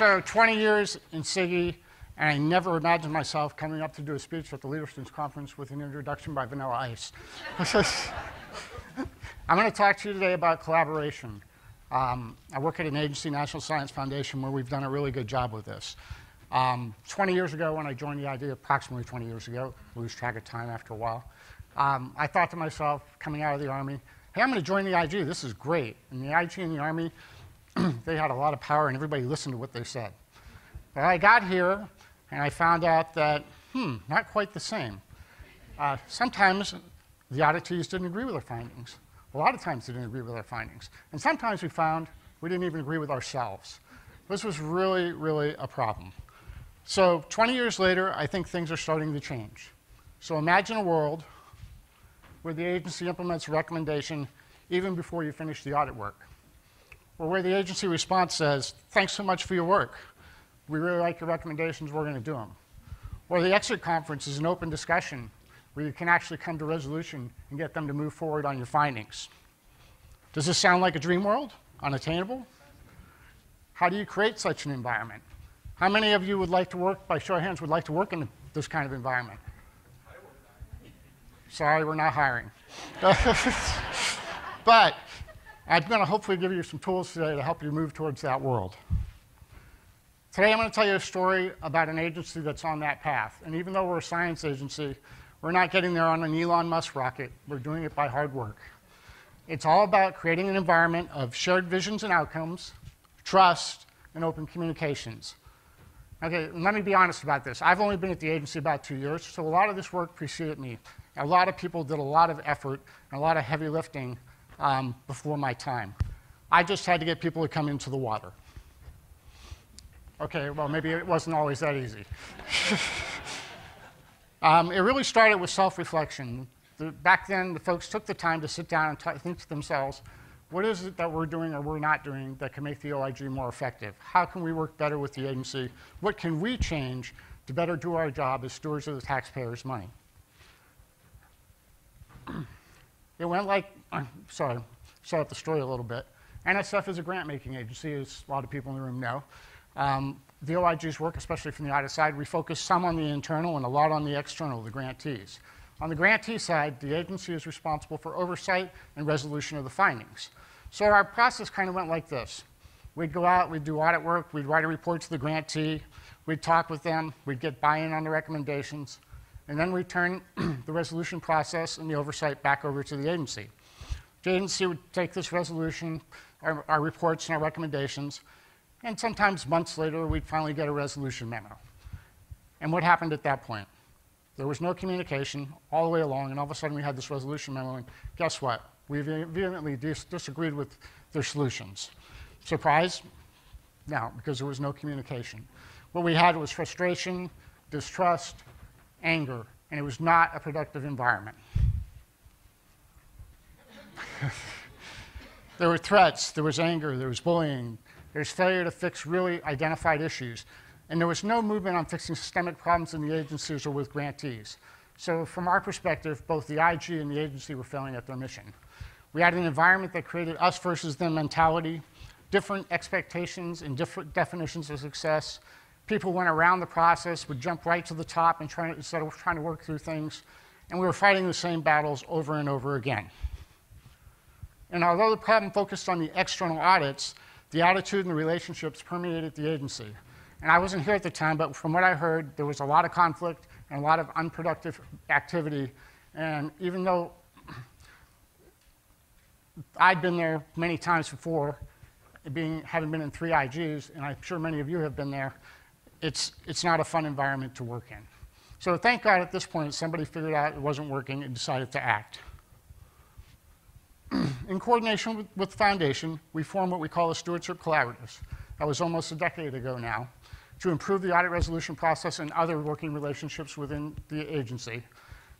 so 20 years in CIGIE, and I never imagined myself coming up to do a speech at the Leadership Conference with an introduction by Vanilla Ice. I'm going to talk to you today about collaboration. Um, I work at an agency, National Science Foundation, where we've done a really good job with this. Um, 20 years ago, when I joined the IG, approximately 20 years ago, lose track of time after a while, um, I thought to myself, coming out of the Army, hey, I'm going to join the IG. This is great. And the IG and the Army, they had a lot of power, and everybody listened to what they said. But I got here, and I found out that, hmm, not quite the same. Uh, sometimes the auditees didn't agree with our findings. A lot of times they didn't agree with our findings. And sometimes we found we didn't even agree with ourselves. This was really, really a problem. So 20 years later, I think things are starting to change. So imagine a world where the agency implements a recommendation even before you finish the audit work, or where the agency response says, thanks so much for your work. We really like your recommendations, we're going to do them. Or the exit conference is an open discussion where you can actually come to resolution and get them to move forward on your findings. Does this sound like a dream world? Unattainable? How do you create such an environment? How many of you would like to work, by show of hands, would like to work in this kind of environment? Sorry, we're not hiring. but I'm going to hopefully give you some tools today to help you move towards that world. Today I'm going to tell you a story about an agency that's on that path. And even though we're a science agency, we're not getting there on an Elon Musk rocket. We're doing it by hard work. It's all about creating an environment of shared visions and outcomes, trust, and open communications. Okay, let me be honest about this. I've only been at the agency about two years, so a lot of this work preceded me. A lot of people did a lot of effort and a lot of heavy lifting um, before my time. I just had to get people to come into the water. Okay, well, maybe it wasn't always that easy. Um, it really started with self reflection. The, back then, the folks took the time to sit down and think to themselves, what is it that we're doing or we're not doing that can make the OIG more effective? How can we work better with the agency? What can we change to better do our job as stewards of the taxpayers' money? it went like, sorry, set up the story a little bit. NSF is a grant making agency, as a lot of people in the room know. Um, the OIG's work, especially from the audit side, we focus some on the internal and a lot on the external, the grantees. On the grantee side, the agency is responsible for oversight and resolution of the findings. So our process kind of went like this. We'd go out, we'd do audit work, we'd write a report to the grantee, we'd talk with them, we'd get buy-in on the recommendations, and then we'd turn the resolution process and the oversight back over to the agency. The agency would take this resolution, our, our reports and our recommendations, and sometimes months later, we'd finally get a resolution memo. And what happened at that point? There was no communication all the way along, and all of a sudden we had this resolution memo, and guess what? We vehemently dis disagreed with their solutions. Surprise? No, because there was no communication. What we had was frustration, distrust, anger, and it was not a productive environment. there were threats, there was anger, there was bullying, there was failure to fix really identified issues. And there was no movement on fixing systemic problems in the agencies or with grantees. So from our perspective, both the IG and the agency were failing at their mission. We had an environment that created us versus them mentality, different expectations and different definitions of success. People went around the process, would jump right to the top and try, instead of trying to work through things. And we were fighting the same battles over and over again. And although the problem focused on the external audits, the attitude and the relationships permeated the agency. And I wasn't here at the time, but from what I heard, there was a lot of conflict and a lot of unproductive activity. And even though I'd been there many times before, being, having been in three IGs, and I'm sure many of you have been there, it's, it's not a fun environment to work in. So thank God at this point, somebody figured out it wasn't working and decided to act in coordination with, with, the foundation, we formed what we call the Stewardship Collaboratives. That was almost a decade ago now, to improve the audit resolution process and other working relationships within the agency.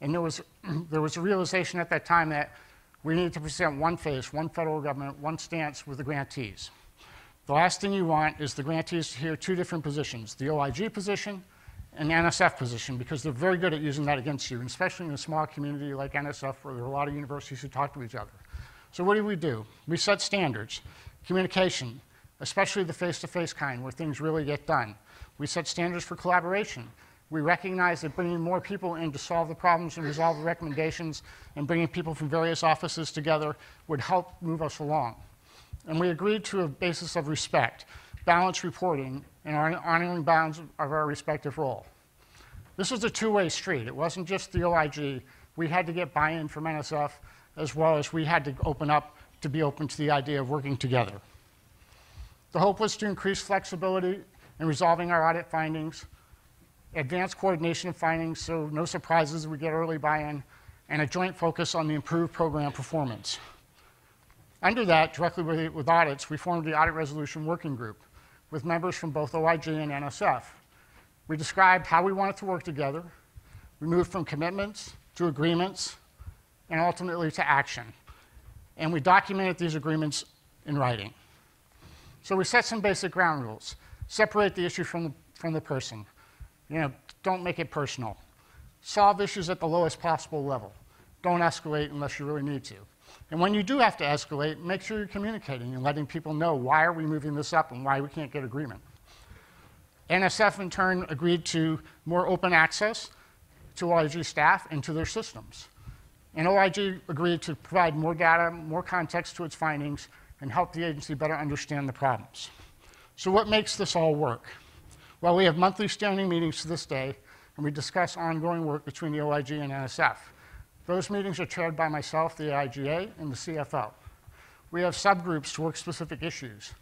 And there was, there was a realization at that time that we needed to present one face, one federal government, one stance with the grantees. The last thing you want is the grantees to hear two different positions, the OIG position and NSF position, because they're very good at using that against you, especially in a small community like NSF where there are a lot of universities who talk to each other. So what do we do? We set standards, communication, especially the face-to-face kind where things really get done. We set standards for collaboration. We recognize that bringing more people in to solve the problems and resolve the recommendations and bringing people from various offices together would help move us along. And we agreed to a basis of respect, balanced reporting, and honoring bounds of our respective role. This was a two-way street. It wasn't just the OIG. We had to get buy-in from NSF as well as we had to open up to be open to the idea of working together. The hope was to increase flexibility in resolving our audit findings, advanced coordination of findings so no surprises, we get early buy-in, and a joint focus on the improved program performance. Under that, directly with, with audits, we formed the Audit Resolution Working Group with members from both OIG and NSF. We described how we wanted to work together. We moved from commitments to agreements and ultimately to action. And we documented these agreements in writing. So we set some basic ground rules. Separate the issue from the, from the person. You know, don't make it personal. Solve issues at the lowest possible level. Don't escalate unless you really need to. And when you do have to escalate, make sure you're communicating and letting people know why are we moving this up and why we can't get agreement. NSF in turn agreed to more open access to OIG staff and to their systems. And OIG agreed to provide more data, more context to its findings, and help the agency better understand the problems. So what makes this all work? Well, we have monthly standing meetings to this day, and we discuss ongoing work between the OIG and NSF. Those meetings are chaired by myself, the IGA, and the CFO. We have subgroups to work specific issues.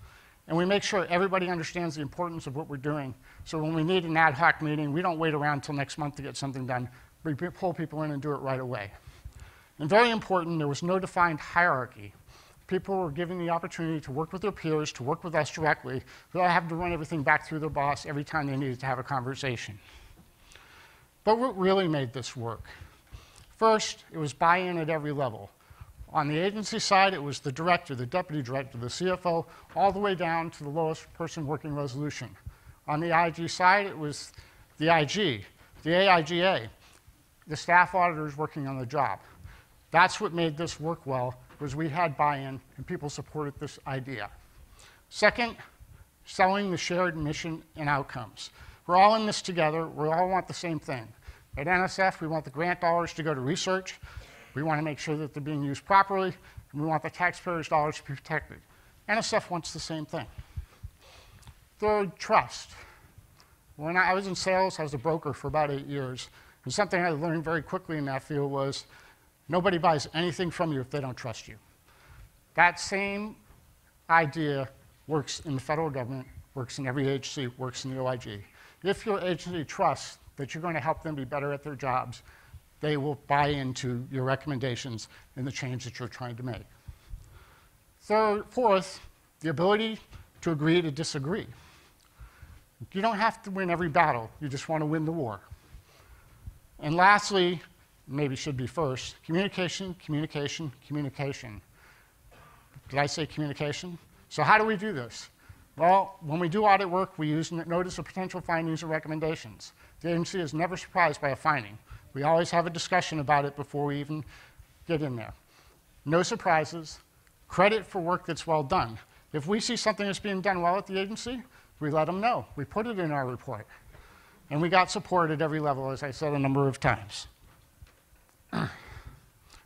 And we make sure everybody understands the importance of what we're doing. So when we need an ad hoc meeting, we don't wait around until next month to get something done. We pull people in and do it right away. And very important, there was no defined hierarchy. People were given the opportunity to work with their peers, to work with us directly, without having to run everything back through their boss every time they needed to have a conversation. But what really made this work? First, it was buy in at every level. On the agency side, it was the director, the deputy director, the CFO, all the way down to the lowest person working resolution. On the IG side, it was the IG, the AIGA, the staff auditors working on the job. That's what made this work well, was we had buy-in and people supported this idea. Second, selling the shared mission and outcomes. We're all in this together. We all want the same thing. At NSF, we want the grant dollars to go to research. We want to make sure that they're being used properly, and we want the taxpayers' dollars to be protected. NSF wants the same thing. Third, trust. When I was in sales, I was a broker for about eight years. And something I learned very quickly in that field was nobody buys anything from you if they don't trust you. That same idea works in the federal government, works in every agency, works in the OIG. If your agency trusts that you're going to help them be better at their jobs, they will buy into your recommendations and the change that you're trying to make. Third, fourth, the ability to agree to disagree. You don't have to win every battle, you just want to win the war. And lastly, maybe should be first, communication, communication, communication. Did I say communication? So how do we do this? Well, when we do audit work, we use notice of potential findings or recommendations. The agency is never surprised by a finding. We always have a discussion about it before we even get in there. No surprises, credit for work that's well done. If we see something that's being done well at the agency, we let them know. We put it in our report. And we got support at every level, as I said a number of times.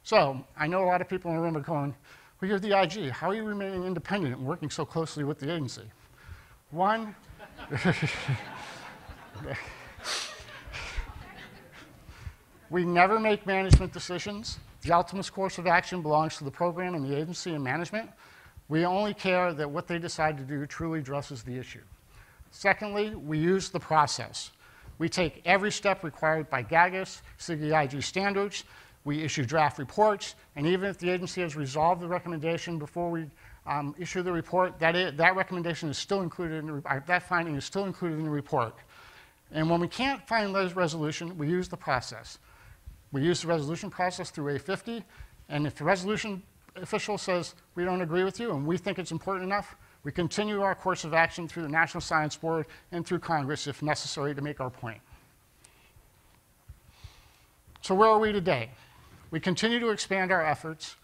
so, I know a lot of people in the room are going, well, you're the IG. How are you remaining independent and working so closely with the agency? One, We never make management decisions. The ultimate course of action belongs to the program and the agency and management. We only care that what they decide to do truly addresses the issue. Secondly, we use the process. We take every step required by GAGAS, IG standards. We issue draft reports, and even if the agency has resolved the recommendation before we um, issue the report, that, recommendation is still included in the, uh, that finding is still included in the report. And when we can't find resolution, we use the process. We use the resolution process through A50, and if the resolution official says we don't agree with you and we think it's important enough, we continue our course of action through the National Science Board and through Congress if necessary to make our point. So where are we today? We continue to expand our efforts.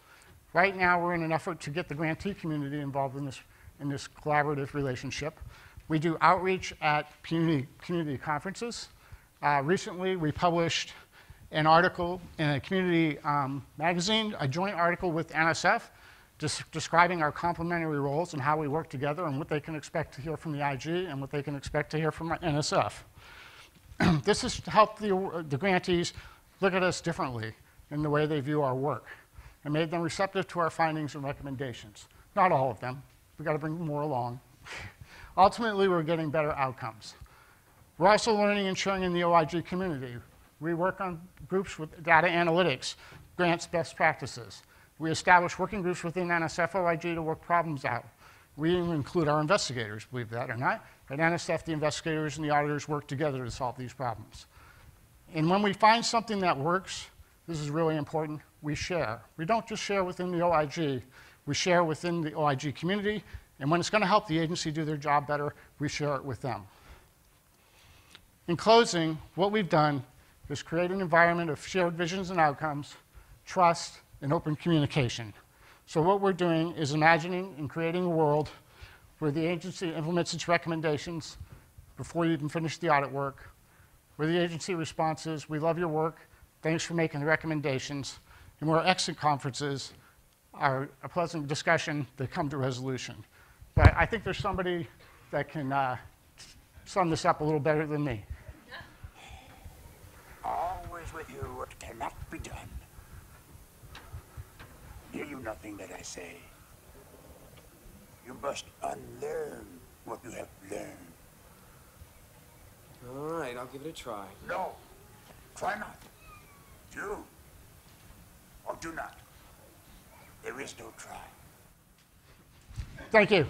Right now, we're in an effort to get the grantee community involved in this, in this collaborative relationship. We do outreach at community, community conferences. Uh, recently, we published an article in a community um, magazine, a joint article with NSF, des- describing our complementary roles and how we work together and what they can expect to hear from the IG and what they can expect to hear from NSF. this has helped the, the grantees look at us differently in the way they view our work and made them receptive to our findings and recommendations. Not all of them. We've got to bring more along. Ultimately, we're getting better outcomes. We're also learning and sharing in the OIG community. We work on groups with data analytics, grants best practices. We establish working groups within NSF OIG to work problems out. We include our investigators, believe that or not. At NSF, the investigators and the auditors work together to solve these problems. And when we find something that works, this is really important, we share. We don't just share within the OIG, we share within the OIG community, and when it's going to help the agency do their job better, we share it with them. In closing, what we've done is create an environment of shared visions and outcomes, trust, and open communication. So what we're doing is imagining and creating a world where the agency implements its recommendations before you even finish the audit work, where the agency response is, we love your work, thanks for making the recommendations, and where exit conferences are a pleasant discussion that come to resolution. But I think there's somebody that can uh, sum this up a little better than me. Always with you what cannot be done. Hear you nothing that I say. You must unlearn what you have learned. All right, I'll give it a try. No, try not. Do or do not. There is no try. Thank you.